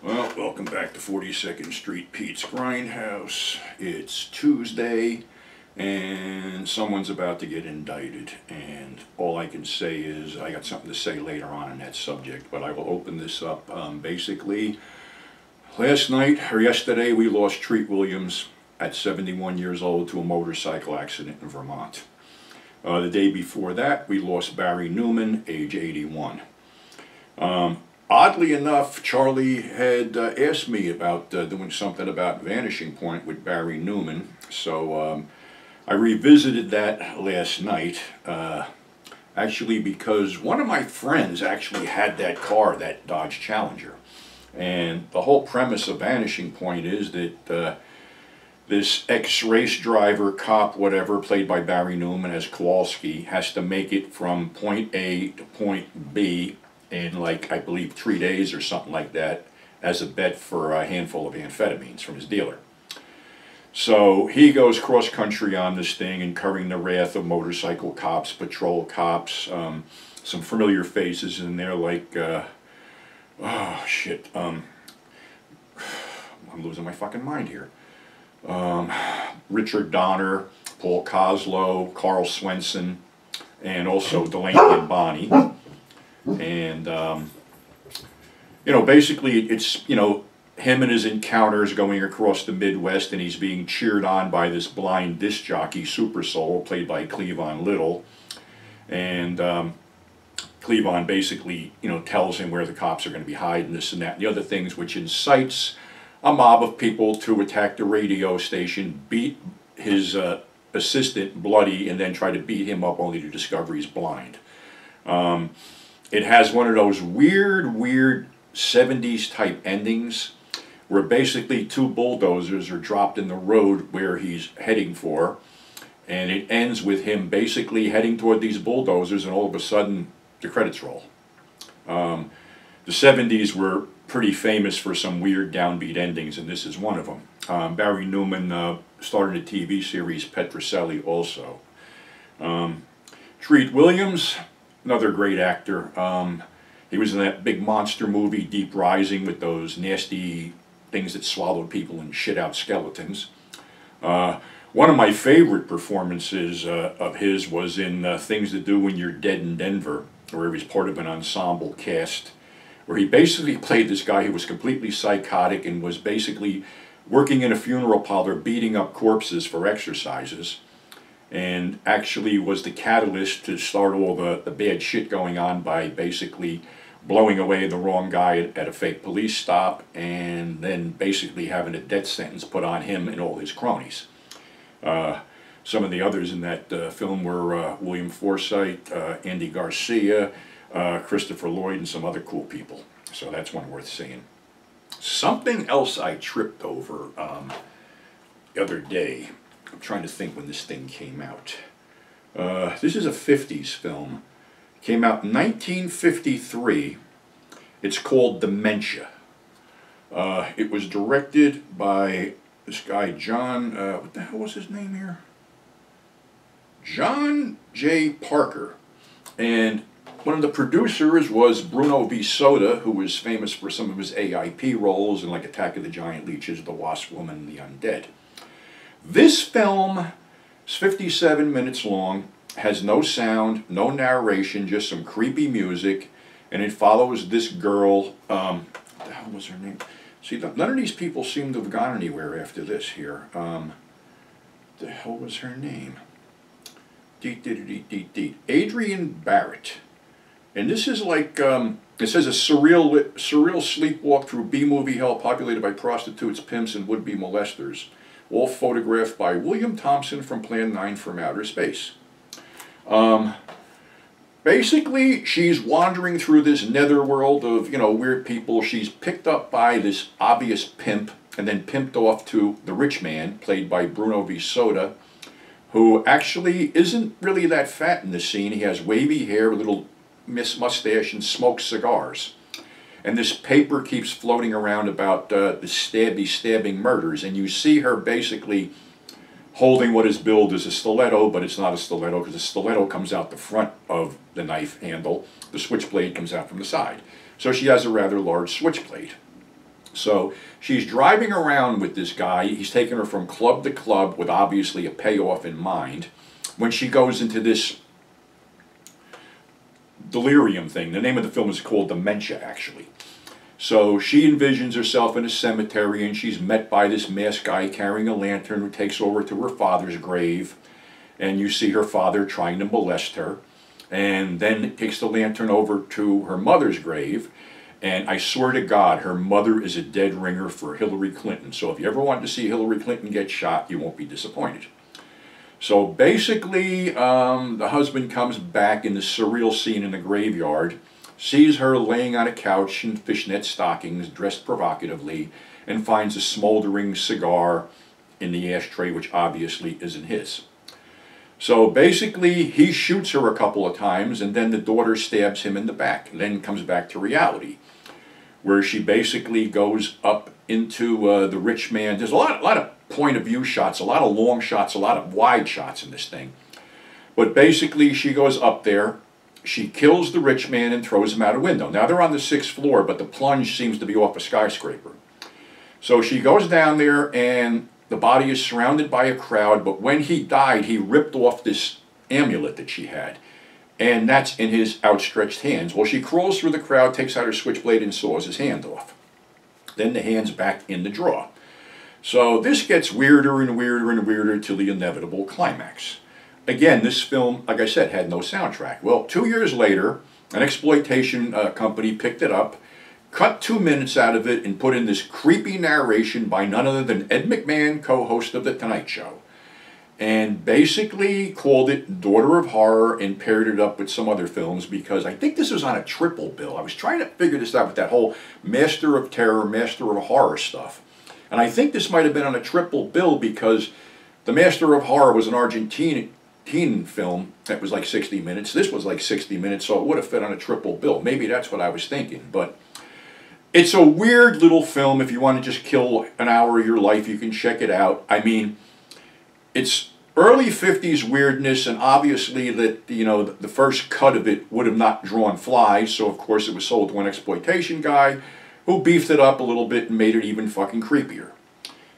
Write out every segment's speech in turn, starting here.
Well, welcome back to 42nd Street Pete's Grindhouse. It's Tuesday, and someone's about to get indicted. And all I can say is I got something to say later on in that subject, but I will open this up. Um, basically, last night or yesterday, we lost Treat Williams at 71 years old to a motorcycle accident in Vermont. Uh, the day before that, we lost Barry Newman, age 81. Um, oddly enough, Charlie had uh, asked me about uh, doing something about Vanishing Point with Barry Newman, so um, I revisited that last night. Uh, actually, because one of my friends actually had that car, that Dodge Challenger, and the whole premise of Vanishing Point is that uh, this ex-race driver, cop, whatever, played by Barry Newman as Kowalski, has to make it from point A to point B in like I believe three days or something like that as a bet for a handful of amphetamines from his dealer. So he goes cross country on this thing, incurring the wrath of motorcycle cops, patrol cops, um, some familiar faces in there like, uh, oh shit, um, I'm losing my fucking mind here. Um, Richard Donner, Paul Koslo, Karl Swenson, and also Delaney and Bonnie and um, you know basically it's you know him and his encounters going across the Midwest and he's being cheered on by this blind disc jockey Super Soul played by Cleavon Little. And um, Cleavon basically you know tells him where the cops are going to be hiding this and that and the other things which incites a mob of people to attack the radio station beat his uh, assistant bloody and then try to beat him up only to discover he's blind. Um, it has one of those weird, weird 70s type endings where basically two bulldozers are dropped in the road where he's heading for. And it ends with him basically heading toward these bulldozers and all of a sudden the credits roll. Um, the 70s were pretty famous for some weird downbeat endings and this is one of them. Um, Barry Newman uh, started a TV series, Petrocelli also. Um, Treat Williams, another great actor. Um, he was in that big monster movie, Deep Rising, with those nasty things that swallowed people and shit out skeletons. Uh, one of my favorite performances uh, of his was in uh, Things to Do When You're Dead in Denver, where he was part of an ensemble cast, where he basically played this guy who was completely psychotic and was basically working in a funeral parlor beating up corpses for exercises and actually was the catalyst to start all the, the bad shit going on by basically blowing away the wrong guy at, at a fake police stop and then basically having a death sentence put on him and all his cronies. Uh, some of the others in that uh, film were uh, William Forsythe, uh, Andy Garcia, uh, Christopher Lloyd, and some other cool people. So that's one worth seeing. Something else I tripped over um, the other day I'm trying to think when this thing came out. Uh, this is a 50s film. Came out in 1953. It's called Dementia. Uh, it was directed by this guy, John, uh, what the hell was his name here? John J. Parker. And one of the producers was Bruno VeSota, who was famous for some of his AIP roles in like Attack of the Giant Leeches, The Wasp Woman, and The Undead. This film is 57 minutes long, has no sound, no narration, just some creepy music, and it follows this girl. Um, what the hell was her name? See, none of these people seem to have gone anywhere after this here. Um, the hell was her name? Deet, deet, deet, deet, deet. Adrienne Barrett. And this is like, um, it says a surreal, surreal sleepwalk through B-movie hell populated by prostitutes, pimps, and would-be molesters all photographed by William Thompson from Plan 9 from Outer Space. Um, basically, she's wandering through this netherworld of, you know, weird people. She's picked up by this obvious pimp and then pimped off to the rich man, played by Bruno VeSota, who actually isn't really that fat in the scene. He has wavy hair, a little mustache, and smokes cigars. And this paper keeps floating around about uh, the stabby stabbing murders, and you see her basically holding what is billed as a stiletto, but it's not a stiletto because the stiletto comes out the front of the knife handle. The switchblade comes out from the side. So she has a rather large switchblade. So she's driving around with this guy. He's taking her from club to club with obviously a payoff in mind. When she goes into this delirium thing, the name of the film is called Dementia, actually. So she envisions herself in a cemetery and she's met by this masked guy carrying a lantern who takes over to her father's grave. And you see her father trying to molest her. And then takes the lantern over to her mother's grave. And I swear to God, her mother is a dead ringer for Hillary Clinton. So if you ever want to see Hillary Clinton get shot, you won't be disappointed. So basically, um, the husband comes back in the surreal scene in the graveyard sees her laying on a couch in fishnet stockings, dressed provocatively, and finds a smoldering cigar in the ashtray, which obviously isn't his. So basically, he shoots her a couple of times, and then the daughter stabs him in the back, and then comes back to reality, where she basically goes up into uh, the rich man. There's a lot, a lot of point of view shots, a lot of long shots, a lot of wide shots in this thing. But basically, she goes up there, she kills the rich man and throws him out a window. Now they're on the sixth floor, but the plunge seems to be off a skyscraper. So she goes down there and the body is surrounded by a crowd, but when he died, he ripped off this amulet that she had. And that's in his outstretched hands. Well, she crawls through the crowd, takes out her switchblade, and saws his hand off. Then the hand's back in the drawer. So this gets weirder and weirder and weirder till the inevitable climax. Again, this film, like I said, had no soundtrack. Well, two years later, an exploitation uh, company picked it up, cut two minutes out of it, and put in this creepy narration by none other than Ed McMahon, co-host of The Tonight Show. And basically called it Daughter of Horror and paired it up with some other films because I think this was on a triple bill. I was trying to figure this out with that whole Master of Terror, Master of Horror stuff. And I think this might have been on a triple bill because the Master of Horror was an Argentine film that was like 60 minutes. This was like 60 minutes, so it would have fit on a triple bill. Maybe that's what I was thinking. But it's a weird little film. If you want to just kill an hour of your life, you can check it out. I mean, it's early 50s weirdness, and obviously that, you know, the first cut of it would have not drawn flies, so of course it was sold to an exploitation guy who beefed it up a little bit and made it even fucking creepier.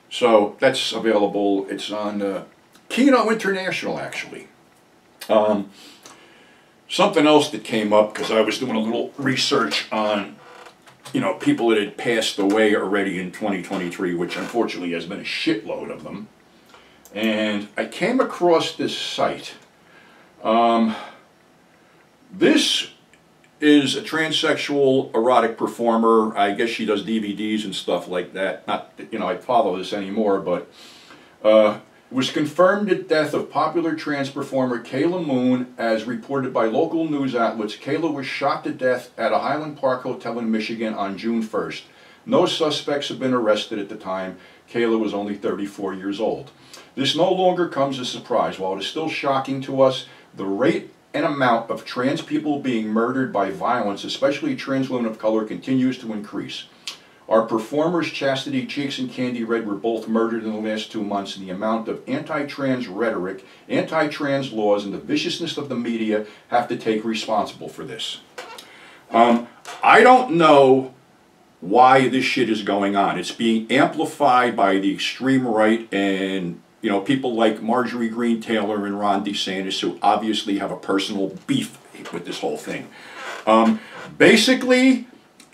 So that's available. It's on uh, Kino International, actually. Um, something else that came up, because I was doing a little research on, you know, people that had passed away already in 2023, which unfortunately has been a shitload of them. And I came across this site. Um, this is a transsexual erotic performer. I guess she does DVDs and stuff like that. Not, you know, I follow this anymore, but uh, was confirmed at death of popular trans performer Kayla Moon, as reported by local news outlets. Kayla was shot to death at a Highland Park hotel in Michigan on June 1st. No suspects have been arrested at the time. Kayla was only 34 years old. This no longer comes as a surprise. While it is still shocking to us, the rate and amount of trans people being murdered by violence, especially trans women of color, continues to increase. Our performers Chastity Cheeks and Candy Red were both murdered in the last two months, and the amount of anti-trans rhetoric, anti-trans laws, and the viciousness of the media have to take responsible for this. Um, I don't know why this shit is going on. It's being amplified by the extreme right and you know people like Marjorie Greene Taylor and Ron DeSantis who obviously have a personal beef with this whole thing. Um, basically,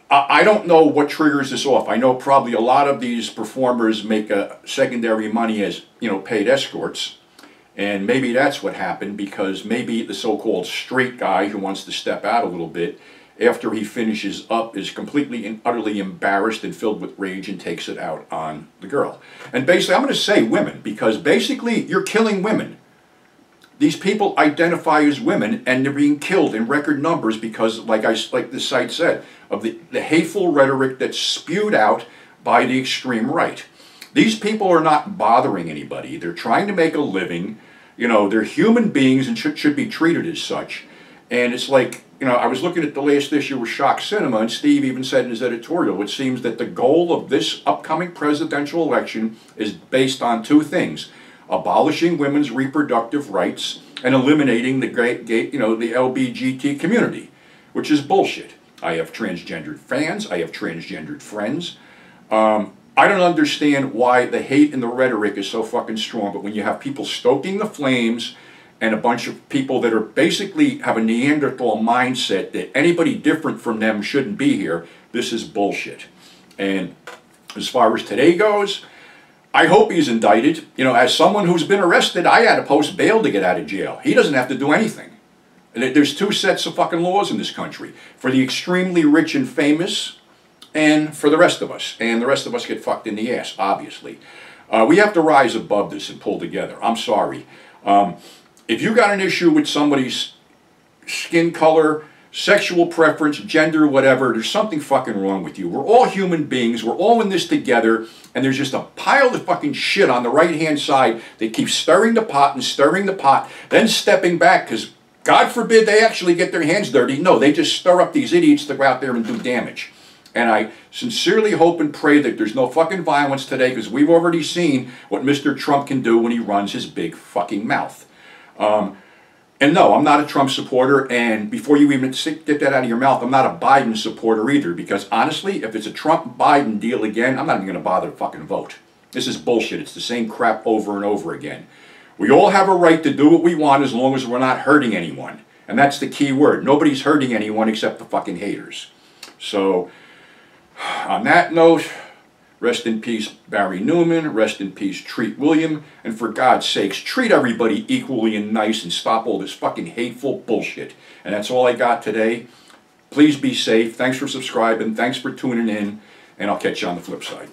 I don't know what triggers this off. I know probably a lot of these performers make a secondary money as you know paid escorts, and maybe that's what happened because maybe the so-called straight guy who wants to step out a little bit after he finishes up is completely and utterly embarrassed and filled with rage and takes it out on the girl. And basically, I'm going to say women because basically you're killing women. These people identify as women and they're being killed in record numbers because, like I like the site said, of the, the hateful rhetoric that's spewed out by the extreme right. These people are not bothering anybody. They're trying to make a living. You know, they're human beings and should, should be treated as such. And it's like, you know, I was looking at the last issue of Shock Cinema, and Steve even said in his editorial, it seems that the goal of this upcoming presidential election is based on two things abolishing women's reproductive rights and eliminating the great, you know, the LBGT community, which is bullshit. I have transgendered fans. I have transgendered friends. Um, I don't understand why the hate and the rhetoric is so fucking strong, but when you have people stoking the flames and a bunch of people that are basically have a Neanderthal mindset that anybody different from them shouldn't be here, this is bullshit. And as far as today goes, I hope he's indicted. You know, as someone who's been arrested, I had to post bail to get out of jail. He doesn't have to do anything. There's two sets of fucking laws in this country for the extremely rich and famous and for the rest of us. And the rest of us get fucked in the ass, obviously. Uh, we have to rise above this and pull together. I'm sorry. Um, if you got an issue with somebody's skin color, sexual preference, gender, whatever, there's something fucking wrong with you. We're all human beings. We're all in this together. And there's just a pile of fucking shit on the right hand side that keeps stirring the pot and stirring the pot, then stepping back because God forbid they actually get their hands dirty. No, they just stir up these idiots to go out there and do damage. And I sincerely hope and pray that there's no fucking violence today because we've already seen what Mr. Trump can do when he runs his big fucking mouth. Um, and no, I'm not a Trump supporter. And before you even get that out of your mouth, I'm not a Biden supporter either. Because honestly, if it's a Trump Biden deal again, I'm not even going to bother to fucking vote. This is bullshit. It's the same crap over and over again. We all have a right to do what we want as long as we're not hurting anyone. And that's the key word. Nobody's hurting anyone except the fucking haters. So, on that note, rest in peace Barry Newman, rest in peace Treat William, and for God's sakes, treat everybody equally and nice and stop all this fucking hateful bullshit. And that's all I got today. Please be safe. Thanks for subscribing. Thanks for tuning in. And I'll catch you on the flip side.